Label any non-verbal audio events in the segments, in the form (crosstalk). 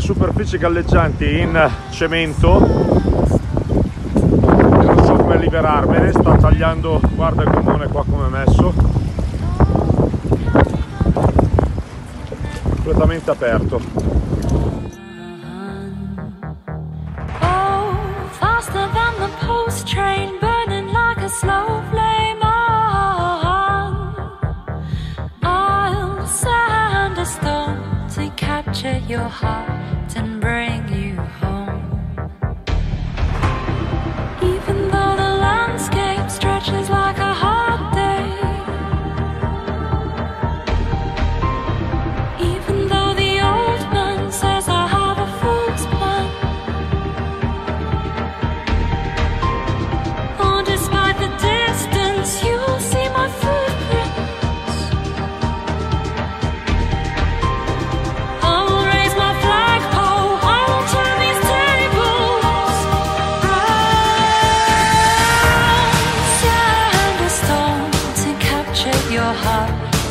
superfici galleggianti in cemento. Non so come liberarmene sta tagliando guarda il gommone qua come è messo. Completamente aperto. Oh, faster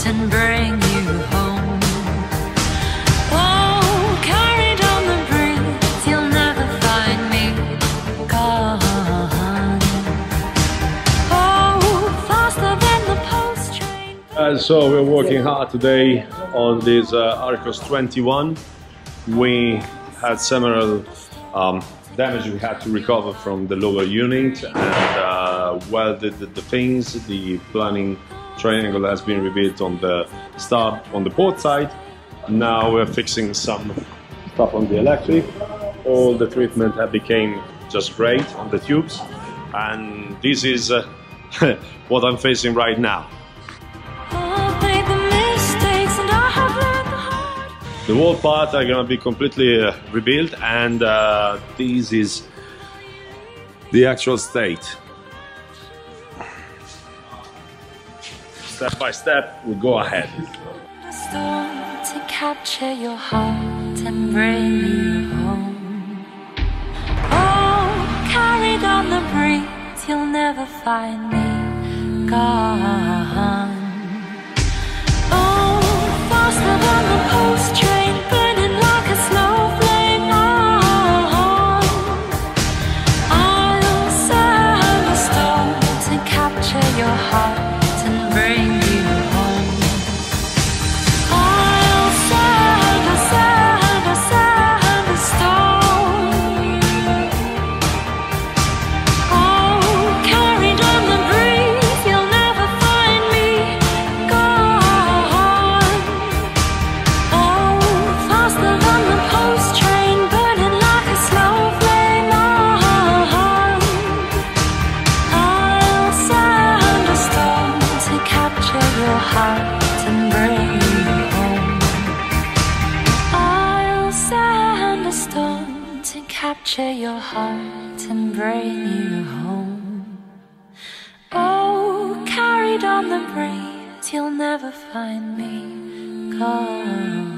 and bring you home. Oh, carried on the breeze, you'll never find me gone. Oh, faster than the post train. Uh, so we're working hard today on this uh, Arcos 21. We had several um, damage we had to recover from the lower unit and uh, welded the, the things. The planning triangle has been rebuilt on the star on the port side. Now we're fixing some stuff on the electric. All the treatment have became just great on the tubes, and this is uh, (laughs) what I'm facing right now. The mistakes and I have learned the hard. The wall part are gonna be completely uh, rebuilt, and uh, this is the actual state. Step by step, we go ahead. To capture your heart and bring you home. Oh, carried on the breeze, you'll never find me gone. Capture your heart and bring you home. Oh, carried on the breeze, you'll never find me gone.